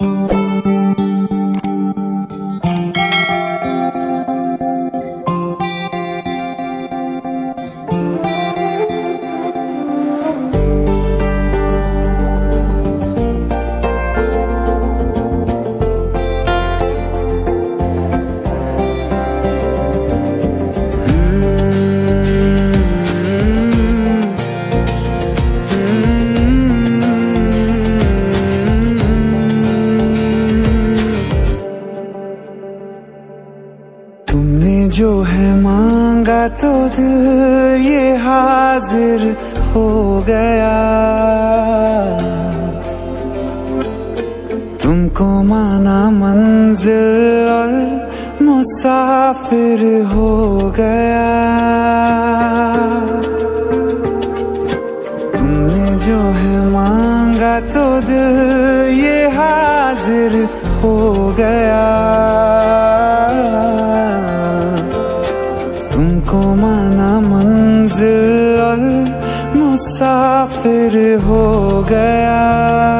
जो मांगा तो दिल ये हाजिर हो गया। तुमको माना मंजिल और मुसाफिर हो गया। तुमने जो है मांगा तो दिल ये हाजिर हो गया। हो गया।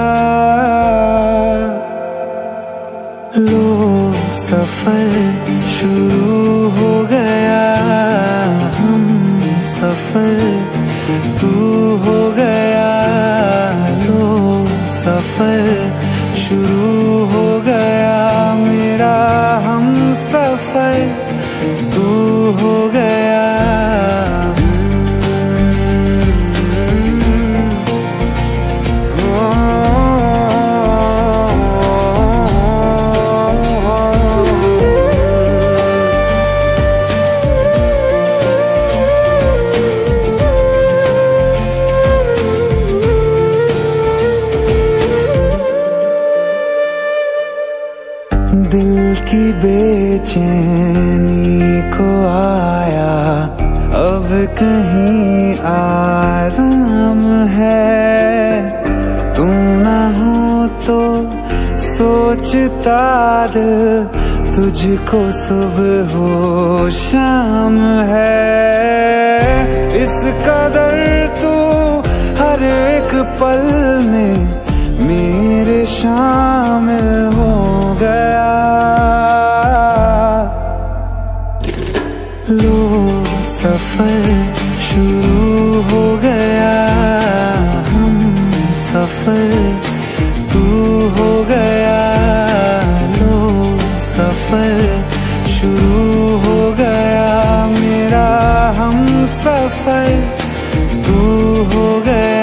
दिल की बेचैनी को आया। अब कहीं आराम है। तुम ना हो तो सोचता दिल तुझको सुबह हो शाम है। सफ़र, तू हो गया लो सफ़र, शुरू हो गया मेरा हम सफ़र, तू हो गया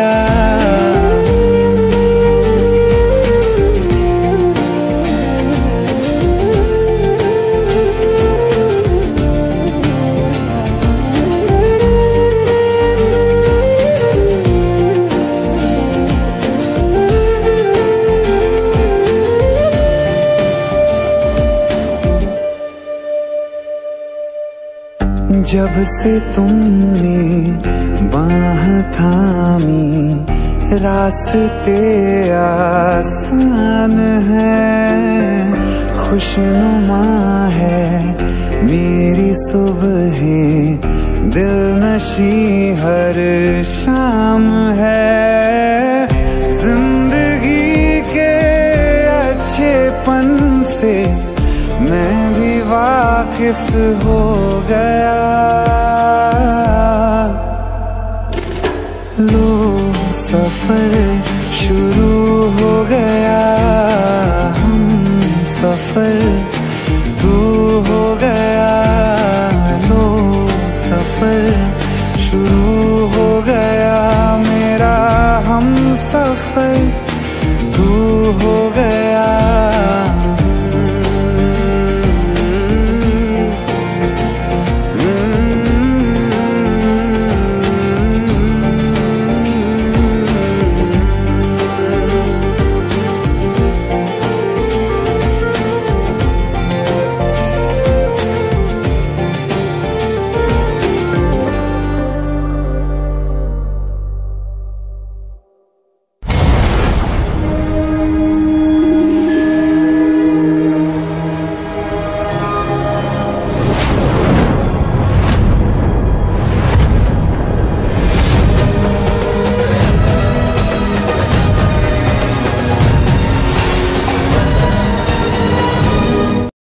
जब से तुमने बाह थामी, रास्ते आसान है, खुशनुमा है, मेरी सुबह है दिल नशी हर शाम है। ज़िंदगी के अच्छेपन से मैं वाकिफ हो गया। लो सफ़र शुरू हो गया। हम सफ़र तू हो गया। लो सफ़र शुरू हो गया। मेरा हम सफ़र तू हो गया।